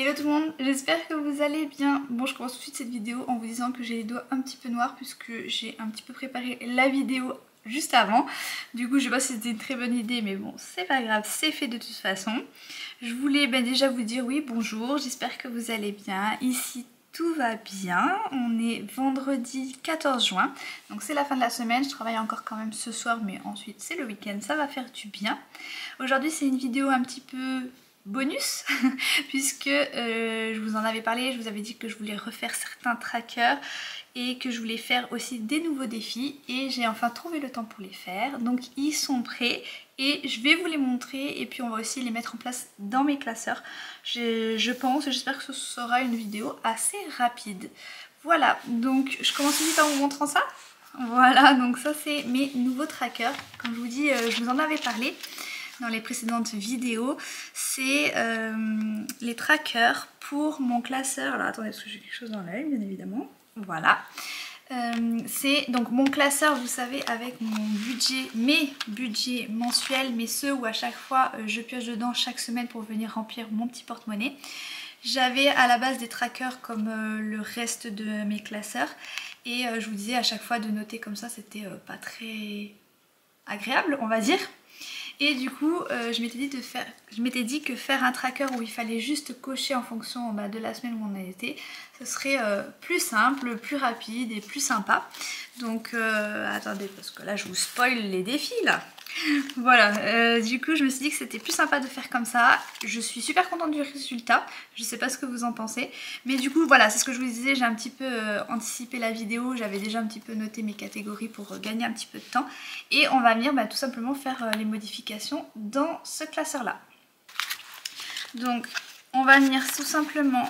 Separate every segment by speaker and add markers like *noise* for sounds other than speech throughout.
Speaker 1: Hello tout le monde, j'espère que vous allez bien. Bon, je commence tout de suite cette vidéo en vous disant que j'ai les doigts un petit peu noirs puisque j'ai un petit peu préparé la vidéo juste avant. Du coup, je sais pas si c'était une très bonne idée, mais bon, c'est pas grave, c'est fait de toute façon. Je voulais ben, déjà vous dire oui, bonjour, j'espère que vous allez bien. Ici, tout va bien. On est vendredi 14 juin, donc c'est la fin de la semaine. Je travaille encore quand même ce soir, mais ensuite c'est le week-end, ça va faire du bien. Aujourd'hui, c'est une vidéo un petit peu bonus *laughs* puisque euh, je vous en avais parlé, je vous avais dit que je voulais refaire certains trackers et que je voulais faire aussi des nouveaux défis et j'ai enfin trouvé le temps pour les faire. Donc ils sont prêts et je vais vous les montrer et puis on va aussi les mettre en place dans mes classeurs. Je, je pense, j'espère que ce sera une vidéo assez rapide. Voilà donc je commence vite en vous montrant ça. Voilà donc ça c'est mes nouveaux trackers. Comme je vous dis euh, je vous en avais parlé dans les précédentes vidéos, c'est euh, les trackers pour mon classeur. Alors attendez, parce que j'ai quelque chose dans l'œil, bien évidemment. Voilà. Euh, c'est donc mon classeur, vous savez, avec mon budget, mes budgets mensuels, mais ceux où à chaque fois euh, je pioche dedans chaque semaine pour venir remplir mon petit porte-monnaie. J'avais à la base des trackers comme le reste de mes classeurs et je vous disais à chaque fois de noter comme ça, c'était pas très agréable, on va dire. Et du coup, euh, je m'étais dit que faire un tracker où il fallait juste cocher en fonction bah, de la semaine où on était, ce serait euh, plus simple, plus rapide et plus sympa. Donc, euh, attendez, parce que là, je vous spoil les défis là. Voilà, euh, du coup je me suis dit que c'était plus sympa de faire comme ça. Je suis super contente du résultat, je sais pas ce que vous en pensez. Mais du coup voilà, c'est ce que je vous disais, j'ai un petit peu euh, anticipé la vidéo, j'avais déjà un petit peu noté mes catégories pour euh, gagner un petit peu de temps. Et on va venir bah, tout simplement faire les modifications dans ce classeur là. Donc on va venir tout simplement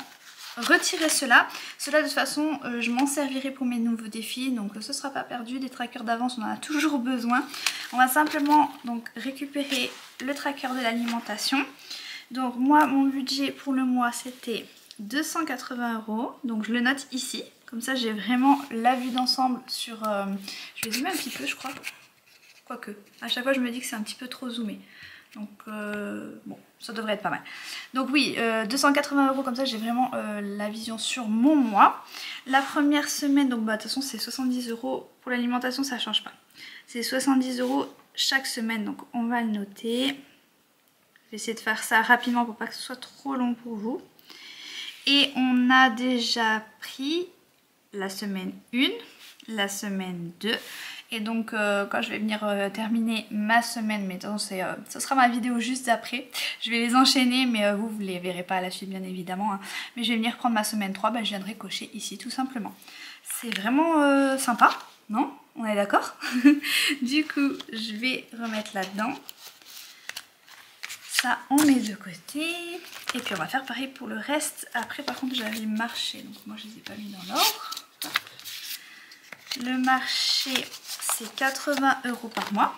Speaker 1: retirer cela. Cela de toute façon euh, je m'en servirai pour mes nouveaux défis donc ce sera pas perdu. Des trackers d'avance on en a toujours besoin. On va simplement donc récupérer le tracker de l'alimentation. Donc moi mon budget pour le mois c'était 280 euros. Donc je le note ici. Comme ça j'ai vraiment la vue d'ensemble sur... Euh, je vais zoomer un petit peu je crois. Quoique, à chaque fois je me dis que c'est un petit peu trop zoomé. Donc euh, bon, ça devrait être pas mal. Donc oui, 280 euh, euros comme ça, j'ai vraiment euh, la vision sur mon mois. La première semaine, donc bah de toute façon c'est 70 euros. Pour l'alimentation, ça change pas. C'est 70 euros chaque semaine, donc on va le noter. Je vais essayer de faire ça rapidement pour pas que ce soit trop long pour vous. Et on a déjà pris la semaine 1, la semaine 2 et donc euh, quand je vais venir euh, terminer ma semaine, mais c'est, euh, ce sera ma vidéo juste après. Je vais les enchaîner mais vous, vous les verrez pas à la suite bien évidemment. Hein. Mais je vais venir prendre ma semaine 3, ben, je viendrai cocher ici tout simplement. C'est vraiment sympa, non? On est d'accord? *laughs* Du coup, je vais remettre là-dedans. Ça, on met de côté. Et puis on va faire pareil pour le reste. Après, par contre, j'avais marché. Donc moi, je les ai pas mis dans l'ordre. Le marché, c'est 80 euros par mois.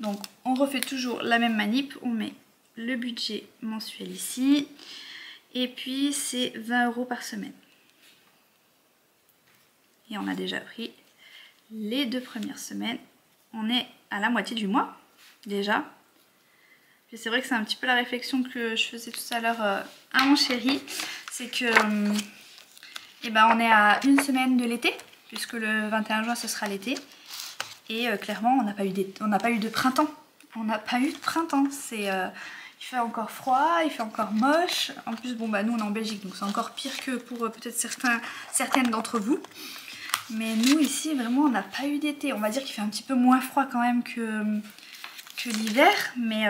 Speaker 1: Donc on refait toujours la même manip, on met le budget mensuel ici. Et puis c'est 20 euros par semaine. Et on a déjà pris les deux premières semaines. On est à la moitié du mois déjà. C'est vrai que c'est un petit peu la réflexion que je faisais tout à l'heure euh, à mon chéri. C'est que euh, eh ben, on est à une semaine de l'été puisque le 21 juin ce sera l'été. Et euh, clairement on n'a pas, eu de printemps. On n'a pas eu de printemps. Euh, il fait encore froid, il fait encore moche. En plus bon bah nous on est en Belgique donc c'est encore pire que pour euh, peut-être certaines d'entre vous. Mais nous ici vraiment on n'a pas eu d'été. On va dire qu'il fait un petit peu moins froid quand même que, que l'hiver. Mais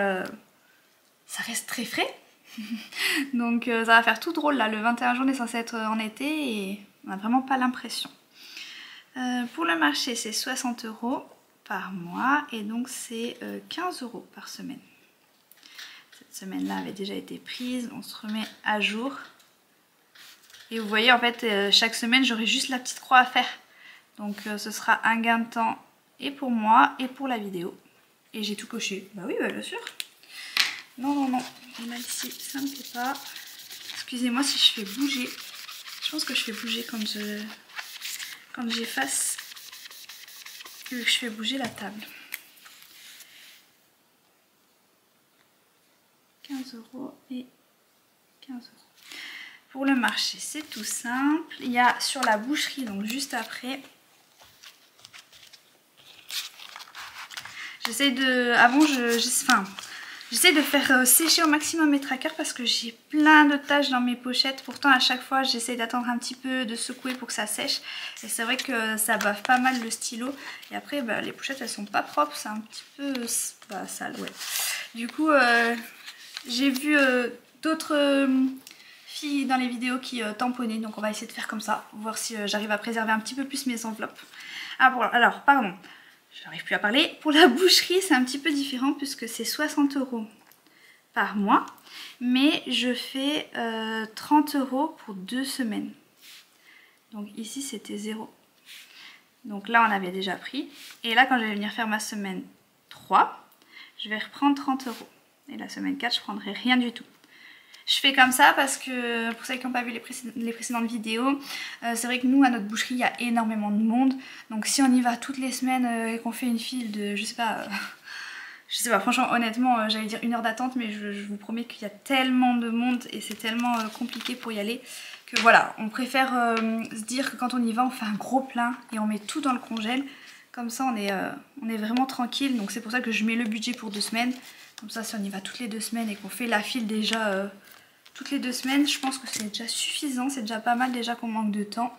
Speaker 1: ça reste très frais. *laughs* donc ça va faire tout drôle là. Le 21 juin on est censé être en été et on n'a vraiment pas l'impression. Euh, pour le marché, c'est 60 euros par mois et donc c'est 15 euh, euros par semaine. Cette semaine-là avait déjà été prise, on se remet à jour. Et vous voyez, en fait, euh, chaque semaine, j'aurai juste la petite croix à faire. Donc ce sera un gain de temps et pour moi et pour la vidéo. Et j'ai tout coché. Bah oui, bah, bien sûr. Non, non, non. Là, ici, ça ne fait pas. Excusez-moi si je fais bouger. Je pense que je fais bouger quand je quand j'efface que je fais bouger la table. 15 euros et 15 euros. Pour le marché, c'est tout simple. Il y a sur la boucherie, donc juste après. J'essaie de... Avant, je... Enfin, J'essaie de faire euh, sécher au maximum mes trackers parce que j'ai plein de taches dans mes pochettes. Pourtant à chaque fois j'essaie d'attendre un petit peu, de secouer pour que ça sèche. Et c'est vrai que ça bave pas mal le stylo. Et après bah, les pochettes elles sont pas propres, c'est un petit peu bah, sale. Ouais. Du coup euh, j'ai vu euh, d'autres filles dans les vidéos qui tamponnaient. Donc on va essayer de faire comme ça. Voir si j'arrive à préserver un petit peu plus mes enveloppes. Ah bon alors pardon. J'arrive plus à parler. Pour la boucherie, c'est un petit peu différent puisque c'est 60 euros par mois. Mais je fais 30 euh, euros pour deux semaines. Donc ici, c'était 0. Donc là, on avait déjà pris. Et là, quand je vais venir faire ma semaine 3, je vais reprendre 30 euros. Et la semaine 4, je prendrai rien du tout. Je fais comme ça parce que, pour ceux qui n'ont pas vu les, précédentes vidéos, euh, c'est vrai que nous, à notre boucherie, il y a énormément de monde. Donc si on y va toutes les semaines euh, et qu'on fait une file de, je sais pas... Euh, *laughs* je sais pas, franchement, honnêtement, j'allais dire une heure d'attente, mais je, vous promets qu'il y a tellement de monde et c'est tellement compliqué pour y aller que voilà, on préfère se dire que quand on y va, on fait un gros plein et on met tout dans le congèle. Comme ça, on est, on est vraiment tranquille. Donc c'est pour ça que je mets le budget pour deux semaines. Comme ça, si on y va toutes les deux semaines et qu'on fait la file déjà toutes les deux semaines, je pense que c'est déjà suffisant. C'est déjà pas mal déjà qu'on manque de temps.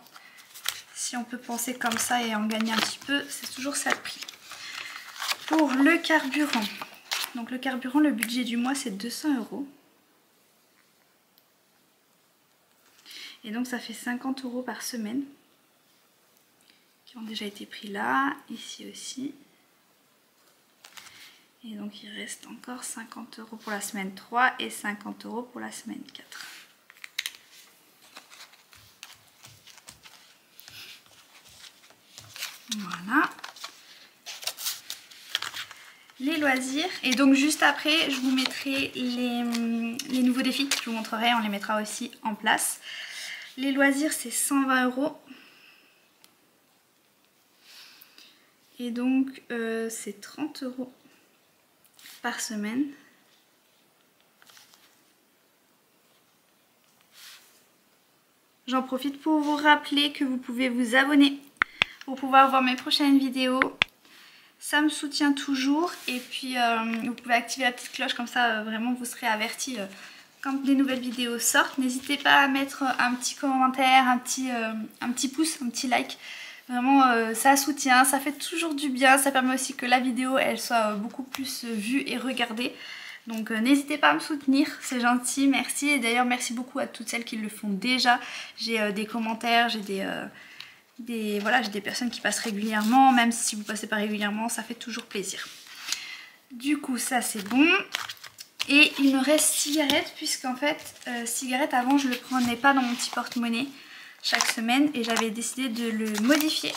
Speaker 1: Si on peut penser comme ça et en gagner un petit peu, c'est toujours ça le prix. Pour le carburant, donc le carburant, le budget du mois c'est 200 euros. Et donc ça fait 50 euros par semaine qui ont déjà été pris là, ici aussi. Et donc il reste encore 50 euros pour la semaine 3 et 50 euros pour la semaine 4. Voilà. Les loisirs. Et donc juste après, je vous mettrai les, les nouveaux défis. Je vous montrerai, on les mettra aussi en place. Les loisirs, c'est 120 euros. Et donc, euh, c'est 30 euros par semaine. J'en profite pour vous rappeler que vous pouvez vous abonner pour pouvoir voir mes prochaines vidéos. Ça me soutient toujours et puis euh, vous pouvez activer la petite cloche comme ça euh, vraiment vous serez averti euh, quand des nouvelles vidéos sortent. N'hésitez pas à mettre un petit commentaire, un petit, un petit pouce, un petit like Vraiment, euh, ça soutient, ça fait toujours du bien. Ça permet aussi que la vidéo, elle soit euh, beaucoup plus euh, vue et regardée. Donc n'hésitez pas à me soutenir, c'est gentil, merci. Et d'ailleurs, merci beaucoup à toutes celles qui le font déjà. J'ai des commentaires, j'ai des, des, voilà, des personnes qui passent régulièrement. Même si vous passez pas régulièrement, ça fait toujours plaisir. Du coup, ça c'est bon. Et il me reste cigarette, puisqu'en fait, cigarette avant, je le prenais pas dans mon petit porte-monnaie chaque semaine et j'avais décidé de le modifier.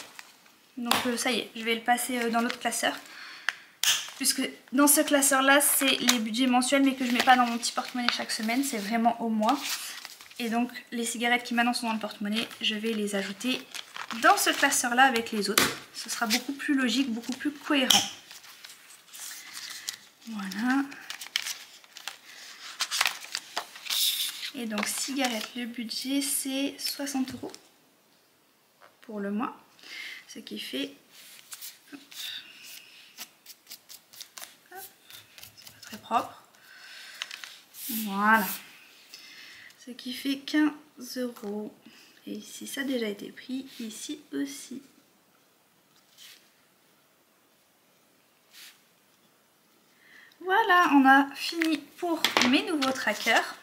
Speaker 1: Donc euh, ça y est, je vais le passer euh, dans l'autre classeur. Puisque dans ce classeur là, c'est les budgets mensuels mais que je mets pas dans mon petit porte-monnaie chaque semaine, c'est vraiment au mois. Et donc les cigarettes qui maintenant sont dans le porte-monnaie, je vais les ajouter dans ce classeur là avec les autres. Ce sera beaucoup plus logique, beaucoup plus cohérent. Voilà. Et donc cigarette, le budget c'est 60 euros pour le mois. Ce qui fait... Pas très propre. Voilà. Ce qui fait 15 euros. Et ici ça a déjà été pris, ici aussi. Voilà, on a fini pour mes nouveaux trackers.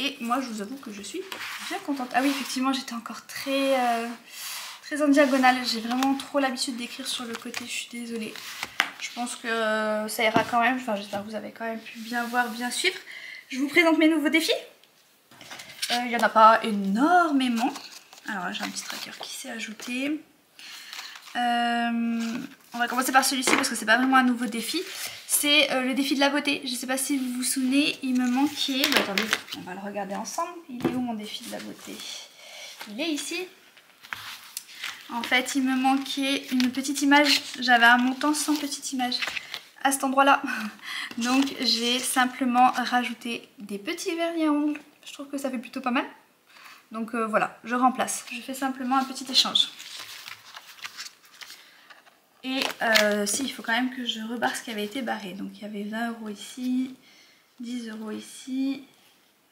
Speaker 1: Et moi, je vous avoue que je suis bien contente. Ah oui, effectivement, j'étais encore très, euh, très en diagonale. J'ai vraiment trop l'habitude d'écrire sur le côté. Je suis désolée. Je pense que ça ira quand même. Enfin, j'espère que vous avez quand même pu bien voir, bien suivre. Je vous présente mes nouveaux défis. Euh, il n'y en a pas énormément. Alors là, j'ai un petit tracker qui s'est ajouté. Euh, on va commencer par celui-ci parce que c'est pas vraiment un nouveau défi c'est euh, le défi de la beauté. Je ne sais pas si vous vous souvenez, il me manquait... Bah, attendez, on va le regarder ensemble. Il est où mon défi de la beauté? Il est ici. En fait, il me manquait une petite image. J'avais un montant sans petite image à cet endroit-là. *laughs* Donc, j'ai simplement rajouté des petits vernis à ongles. Je trouve que ça fait plutôt pas mal. Donc euh, voilà, je remplace. Je fais simplement un petit échange. Et euh, si, il faut quand même que je rebarre ce qui avait été barré. Donc il y avait 20 euros ici, 10 euros ici,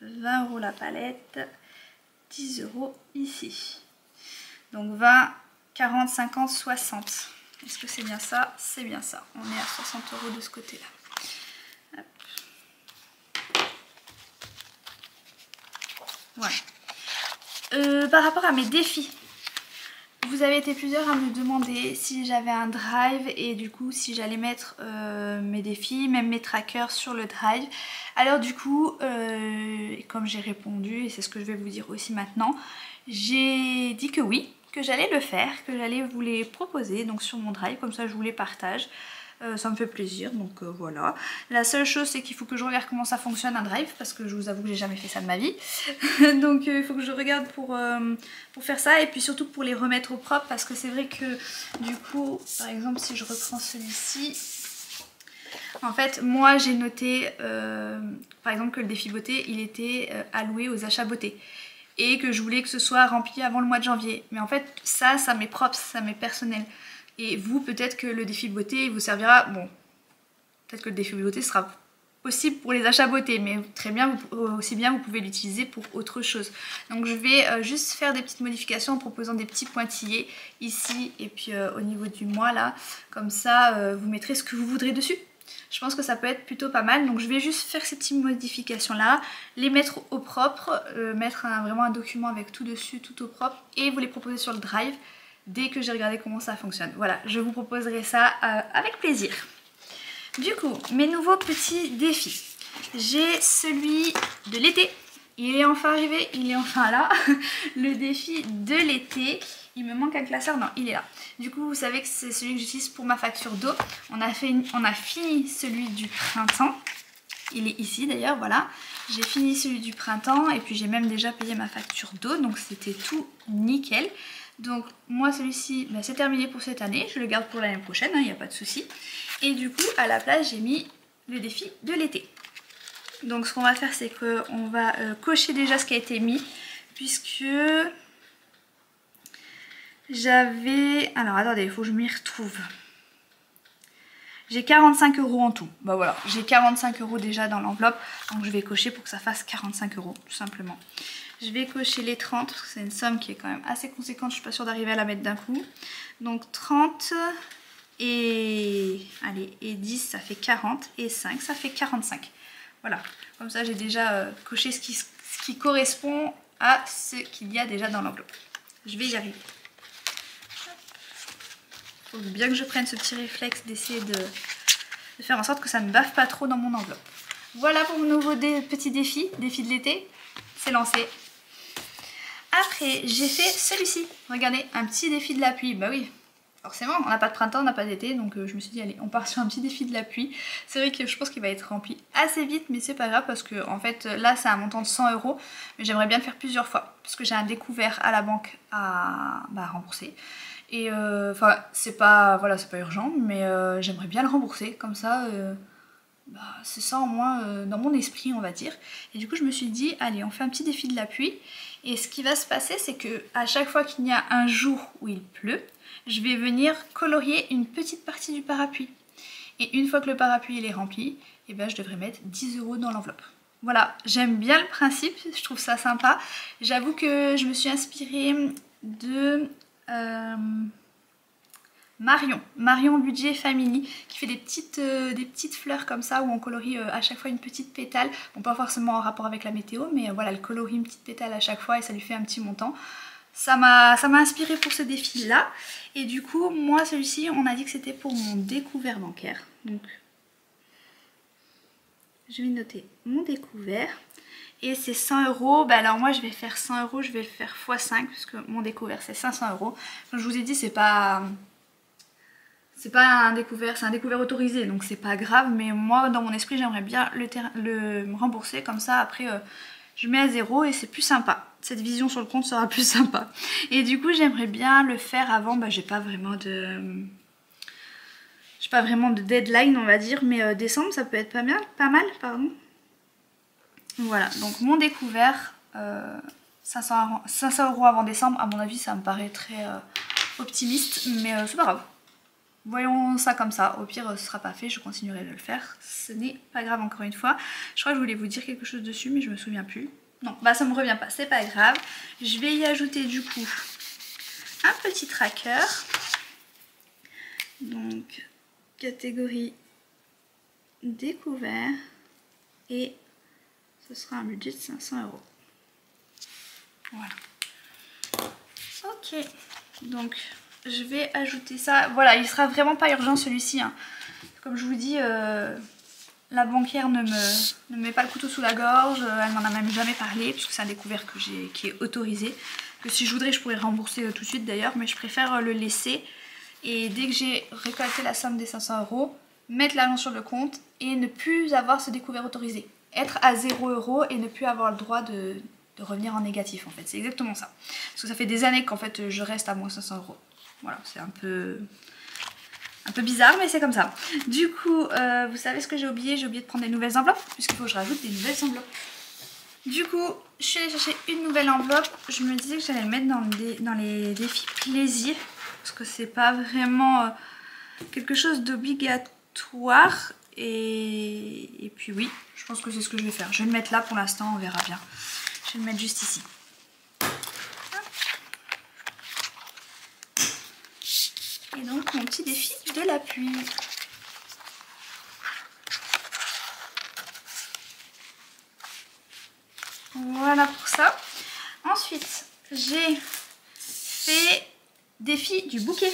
Speaker 1: 20 euros la palette, 10 euros ici. Donc 20, 40, 50, 60. Est-ce que c'est bien ça? C'est bien ça. On est à 60 euros de ce côté-là. Voilà. Euh, par rapport à mes défis, vous avez été plusieurs à me demander si j'avais un drive et du coup si j'allais mettre euh, mes défis, même mes trackers sur le drive. Alors du coup, euh, comme j'ai répondu et c'est ce que je vais vous dire aussi maintenant, j'ai dit que oui, que j'allais le faire, que j'allais vous les proposer donc sur mon drive, comme ça je vous les partage. Euh, ça me fait plaisir donc euh, voilà. La seule chose c'est qu'il faut que je regarde comment ça fonctionne un drive parce que je vous avoue que j'ai jamais fait ça de ma vie. *laughs* Donc euh, il faut que je regarde pour, pour faire ça et puis surtout pour les remettre au propre parce que c'est vrai que du coup par exemple si je reprends celui-ci en fait moi j'ai noté par exemple que le défi beauté il était alloué aux achats beauté et que je voulais que ce soit rempli avant le mois de janvier. Mais en fait ça ça m'est propre ça m'est personnel et vous, peut-être que le défi beauté vous servira... Bon, peut-être que le défi beauté sera possible pour les achats beauté, mais très bien, aussi bien vous pouvez l'utiliser pour autre chose. Donc je vais euh, juste faire des petites modifications en proposant des petits pointillés ici et puis euh, au niveau du mois là. Comme ça, euh, vous mettrez ce que vous voudrez dessus. Je pense que ça peut être plutôt pas mal. Donc je vais juste faire ces petites modifications là, les mettre au propre, mettre vraiment un document avec tout dessus, tout au propre et vous les proposer sur le drive dès que j'ai regardé comment ça fonctionne. Voilà, je vous proposerai ça euh, avec plaisir. Du coup, mes nouveaux petits défis. J'ai celui de l'été. Il est enfin arrivé, il est enfin là. *laughs* Le défi de l'été. Il me manque un classeur, non, il est là. Du coup, vous savez que c'est celui que j'utilise pour ma facture d'eau. On, a fait on a fini celui du printemps. Il est ici d'ailleurs, voilà. J'ai fini celui du printemps et puis j'ai même déjà payé ma facture d'eau, donc c'était tout nickel. Donc moi celui-ci bah, c'est terminé pour cette année, je le garde pour l'année prochaine, il hein, n'y a pas de souci. Et du coup à la place j'ai mis le défi de l'été. Donc ce qu'on va faire c'est qu'on va euh, cocher déjà ce qui a été mis puisque j'avais... Alors attendez, il faut que je m'y retrouve. J'ai 45 euros en tout. Bah voilà, j'ai 45 euros déjà dans l'enveloppe. Donc je vais cocher pour que ça fasse 45 euros tout simplement. Je vais cocher les 30 parce que c'est une somme qui est quand même assez conséquente. Je suis pas sûre d'arriver à la mettre d'un coup. Donc 30 et, allez, et 10 ça fait 40 et 5 ça fait 45. Voilà, comme ça j'ai déjà euh, coché ce qui, correspond à ce qu'il y a déjà dans l'enveloppe. Je vais y arriver. Faut bien que je prenne ce petit réflexe d'essayer de, de, faire en sorte que ça ne baffe pas trop dans mon enveloppe. Voilà pour mon nouveau petit défi, défi de l'été. C'est lancé. Après, j'ai fait celui-ci. Regardez, un petit défi de la pluie. Bah oui, forcément, on n'a pas de printemps, on n'a pas d'été, donc euh, je me suis dit, allez, on part *laughs* sur un petit défi de la pluie. C'est vrai que je pense qu'il va être rempli assez vite, mais c'est pas grave parce que, en fait, là, c'est un montant de 100 euros, mais j'aimerais bien le faire plusieurs fois, parce que j'ai un découvert à la banque à bah, rembourser. Et euh, enfin, c'est pas, voilà, c'est pas urgent, mais euh, j'aimerais bien le rembourser, comme ça. Bah, c'est ça au moins dans mon esprit on va dire et du coup je me suis dit allez on fait un petit défi de la pluie et ce qui va se passer, c'est que à chaque fois qu'il y a un jour où il pleut, je vais venir colorier une petite partie du parapluie. Et une fois que le parapluie est rempli, eh ben, je devrais mettre 10 euros dans l'enveloppe. Voilà, j'aime bien le principe, je trouve ça sympa. J'avoue que je me suis inspirée de... Euh, Marion, Marion Budget Family, qui fait des petites, euh, fleurs comme ça où on colorie euh, à chaque fois une petite pétale. Bon, pas forcément en rapport avec la météo, mais euh, voilà, elle colorie une petite pétale à chaque fois et ça lui fait un petit montant. Ça m'a inspiré pour ce défi-là. Et du coup, moi, celui-ci, on a dit que c'était pour mon découvert bancaire. Donc, je vais noter mon découvert. Et c'est 100 euros. Bah alors moi, je vais faire 100 euros, je vais le faire x5, puisque mon découvert, c'est 500 euros. Je vous ai dit, c'est pas c'est pas un découvert, c'est un découvert autorisé, donc c'est pas grave, mais moi dans mon esprit j'aimerais bien le, rembourser, comme ça après euh, je mets à zéro et c'est plus sympa. cette vision sur le compte sera plus sympa. Et du coup j'aimerais bien le faire avant, bah j'ai pas vraiment de... J'ai pas vraiment de deadline on va dire, mais euh, décembre ça peut être pas mal, pas mal pardon. Voilà, donc mon découvert, 500, 500 euros avant décembre, à mon avis ça me paraît très euh, optimiste, mais c'est pas grave. Voyons ça comme ça, au pire ce sera pas fait, je continuerai de le faire, ce n'est pas grave encore une fois. Je crois que je voulais vous dire quelque chose dessus mais je me souviens plus. Non, bah ça me revient pas, c'est pas grave. Je vais y ajouter du coup un petit tracker. Donc, catégorie découvert. Et ce sera un budget de 500 euros. Voilà. Ok, donc je vais ajouter ça. Voilà, il sera vraiment pas urgent celui-ci. Hein. Comme je vous dis, euh, la banquière ne me, met pas le couteau sous la gorge. Elle m'en a même jamais parlé puisque c'est un découvert qui est autorisé. Que si je voudrais, je pourrais rembourser euh, tout de suite d'ailleurs, mais je préfère euh, le laisser. Et dès que j'ai récolté la somme des 500 euros, mettre l'argent sur le compte et ne plus avoir ce découvert autorisé. Être à 0 euros et ne plus avoir le droit de, de revenir en négatif en fait. C'est exactement ça. Parce que ça fait des années qu'en fait je reste à moins 500 euros. Voilà, c'est un peu, un peu bizarre, mais c'est comme ça. Du coup, euh, vous savez ce que j'ai oublié? J'ai oublié de prendre des nouvelles enveloppes, puisqu'il faut que je rajoute des nouvelles enveloppes. Du coup, je suis allée chercher une nouvelle enveloppe. Je me disais que j'allais le mettre dans, les défis plaisir, parce que c'est pas vraiment euh, quelque chose d'obligatoire. Et puis oui, je pense que c'est ce que je vais faire. Je vais le mettre là pour l'instant, on verra bien. Je vais le mettre juste ici. Et donc mon petit défi de la pluie. Voilà pour ça. Ensuite, j'ai fait défi du bouquet.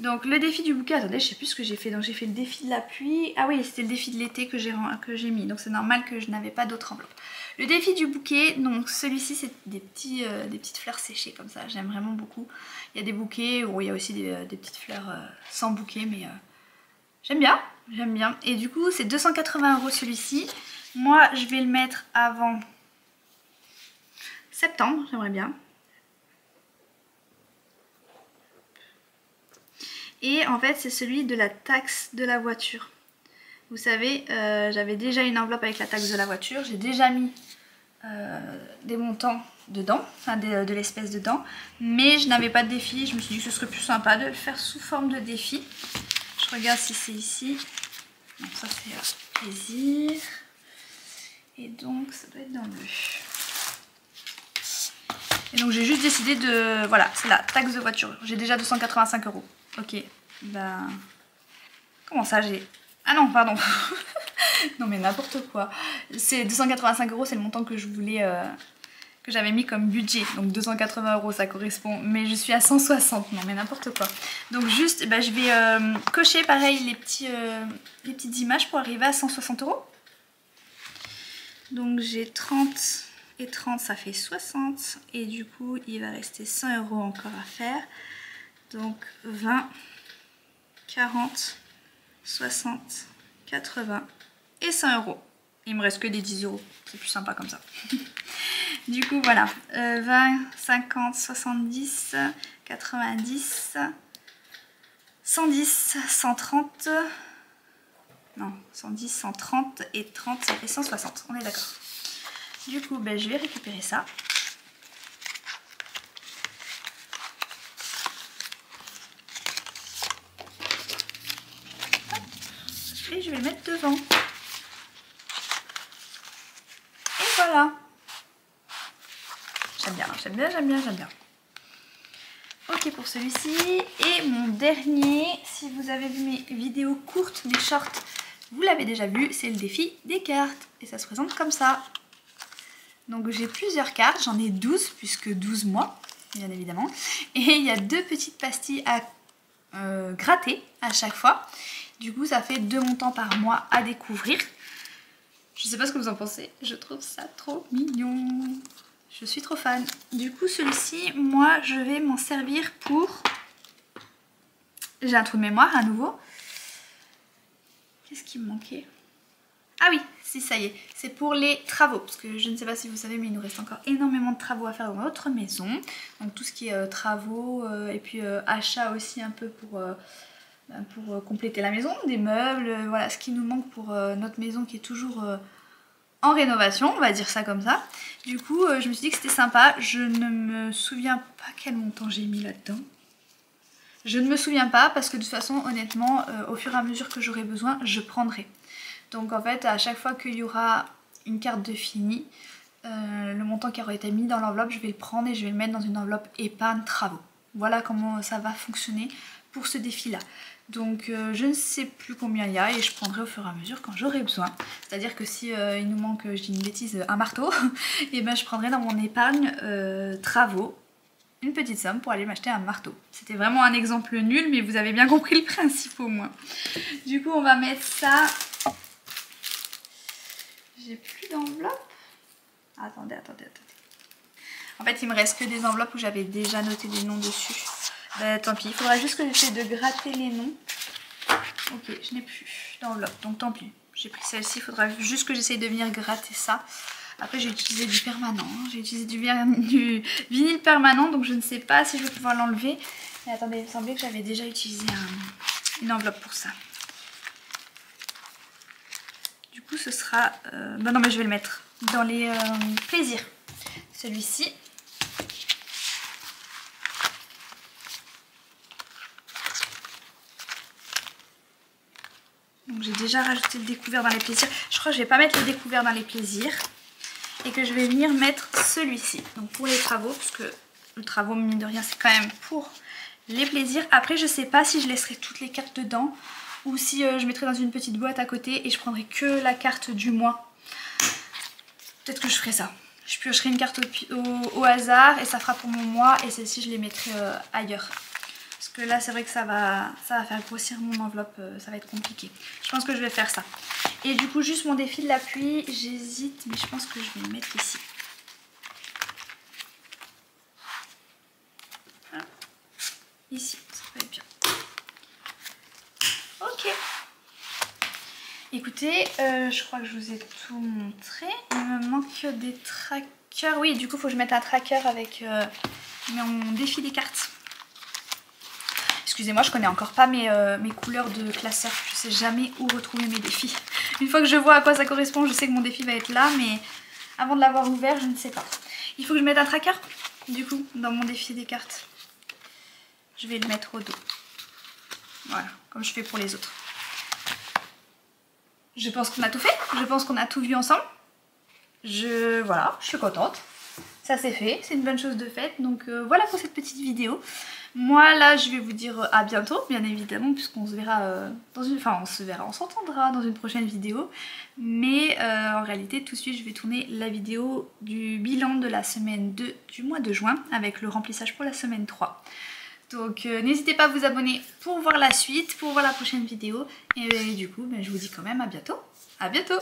Speaker 1: Donc le défi du bouquet, attendez, je sais plus ce que j'ai fait. Donc j'ai fait le défi de la pluie. Ah oui, c'était le défi de l'été que j'ai mis. Donc c'est normal que je n'avais pas d'autres enveloppes. Le défi du bouquet, donc celui-ci c'est euh, des petites fleurs séchées comme ça, j'aime vraiment beaucoup. Il y a des bouquets où il y a aussi des, euh, petites fleurs euh, sans bouquet, mais j'aime bien, j'aime bien. Et du coup c'est 280 euros celui-ci. Moi je vais le mettre avant septembre, j'aimerais bien. Et en fait c'est celui de la taxe de la voiture. Vous savez, euh, j'avais déjà une enveloppe avec la taxe de la voiture. J'ai déjà mis euh, des montants dedans, enfin de, l'espèce dedans. Mais je n'avais pas de défi. Je me suis dit que ce serait plus sympa de le faire sous forme de défi. Je regarde si c'est ici. Donc ça c'est euh, plaisir. Et donc ça doit être dans le... Et donc j'ai juste décidé de... Voilà, c'est la taxe de voiture. J'ai déjà 285 euros. Ok, ben... Comment ça j'ai ah non, pardon. *laughs* non mais n'importe quoi. C'est 285 euros, c'est le montant que je voulais... Euh, que j'avais mis comme budget. Donc 280 euros, ça correspond. Mais je suis à 160. Non mais n'importe quoi. Donc juste, bah, je vais euh, cocher pareil les, petits, euh, les petites images pour arriver à 160 euros. Donc j'ai 30 et 30, ça fait 60. Et du coup, il va rester 100 euros encore à faire. Donc 20, 40, 60, 80 et 100 euros. Il me reste que des 10 euros. C'est plus sympa comme ça. *laughs* du coup, voilà. 20, 50, 70, 90, 110, 130. Non, 110, 130 et 30, ça fait 160. On est d'accord. Du coup, ben, je vais récupérer ça. Je vais le mettre devant. Et voilà. J'aime bien, j'aime bien, j'aime bien, j'aime bien. Ok pour celui-ci. Et mon dernier, si vous avez vu mes vidéos courtes, mes shorts, vous l'avez déjà vu, c'est le défi des cartes. Et ça se présente comme ça. Donc j'ai plusieurs cartes, j'en ai 12 puisque 12 mois, bien évidemment. Et il y a deux petites pastilles à euh, gratter à chaque fois. Du coup, ça fait deux montants par mois à découvrir. Je sais pas ce que vous en pensez. Je trouve ça trop mignon. Je suis trop fan. Du coup, celui-ci, moi, je vais m'en servir pour... J'ai un trou de mémoire à nouveau. Qu'est-ce qui me manquait? Ah oui, si ça y est, c'est pour les travaux, parce que je ne sais pas si vous savez, mais il nous reste encore énormément de travaux à faire dans notre maison. Donc tout ce qui est euh, travaux, euh, et puis euh, achat aussi un peu pour, ben, pour compléter la maison, des meubles, voilà ce qui nous manque pour notre maison qui est toujours en rénovation, on va dire ça comme ça. Du coup, je me suis dit que c'était sympa, je ne me souviens pas quel montant j'ai mis là-dedans. Je ne me souviens pas parce que de toute façon, honnêtement, au fur et à mesure que j'aurai besoin, je prendrai. Donc en fait, à chaque fois qu'il y aura une carte de fini, euh, le montant qui aura été mis dans l'enveloppe, je vais le prendre et je vais le mettre dans une enveloppe épargne travaux. Voilà comment ça va fonctionner pour ce défi-là. Donc euh, je ne sais plus combien il y a et je prendrai au fur et à mesure quand j'aurai besoin. C'est-à-dire que si euh, il nous manque, je dis une bêtise, un marteau, *laughs* et ben je prendrai dans mon épargne travaux une petite somme pour aller m'acheter un marteau. C'était vraiment un exemple nul mais vous avez bien compris le principe au moins. Du coup on va mettre ça j'ai plus d'enveloppe. Attendez, attendez, attendez. En fait, il me reste que des enveloppes où j'avais déjà noté des noms dessus. Bah, tant pis, il faudra juste que j'essaie de gratter les noms. Ok, je n'ai plus d'enveloppe, donc tant pis. J'ai pris celle-ci, il faudra juste que j'essaye de venir gratter ça. Après, j'ai utilisé du permanent. Hein. J'ai utilisé du, *laughs* du, vinyle permanent, donc je ne sais pas si je vais pouvoir l'enlever. Mais attendez, il me semblait que j'avais déjà utilisé une enveloppe pour ça coup ce sera... Euh, bah non mais je vais le mettre dans les euh, plaisirs. Celui-ci. J'ai déjà rajouté le découvert dans les plaisirs. Je crois que je vais pas mettre le découvert dans les plaisirs. Et que je vais venir mettre celui-ci. Donc pour les travaux, parce que le travaux, mine de rien, c'est quand même pour les plaisirs. Après, je sais pas si je laisserai toutes les cartes dedans ou si euh, je mettrai dans une petite boîte à côté et je prendrai que la carte du mois. Peut-être que je ferai ça. Je piocherai une carte au, hasard et ça fera pour mon mois et celle-ci je les mettrai euh, ailleurs. Que là c'est vrai que ça va, ça va faire grossir mon enveloppe, euh, ça va être compliqué. Je pense que je vais faire ça. Et du coup juste mon défi de la pluie, j'hésite mais je pense que je vais le mettre ici. Ici, ça va être bien. Écoutez, euh, je crois que je vous ai tout montré. Il me manque des trackers. Oui, du coup, il faut que je mette un tracker avec euh, mon défi des cartes. Excusez-moi, je connais encore pas mes, euh, couleurs de classeur. Je sais jamais où retrouver mes défis. *laughs* Une fois que je vois à quoi ça correspond, je sais que mon défi va être là, mais avant de l'avoir ouvert, je ne sais pas. Il faut que je mette un tracker, du coup, dans mon défi des cartes. Je vais le mettre au dos. Voilà, comme je fais pour les autres. Je pense qu'on a tout fait. Je pense qu'on a tout vu ensemble. Je voilà, je suis contente. Ça c'est fait, c'est une bonne chose de faite. Donc euh, voilà pour cette petite vidéo. Moi là je vais vous dire euh, à bientôt bien évidemment puisqu'on se verra euh, dans une... Enfin on se verra, on s'entendra dans une prochaine vidéo. Mais en réalité tout de suite je vais tourner la vidéo du bilan de la semaine 2 du mois de juin avec le remplissage pour la semaine 3. Donc n'hésitez pas à vous abonner pour voir la suite, pour voir la prochaine vidéo. Et, du coup, ben, je vous dis quand même à bientôt. À bientôt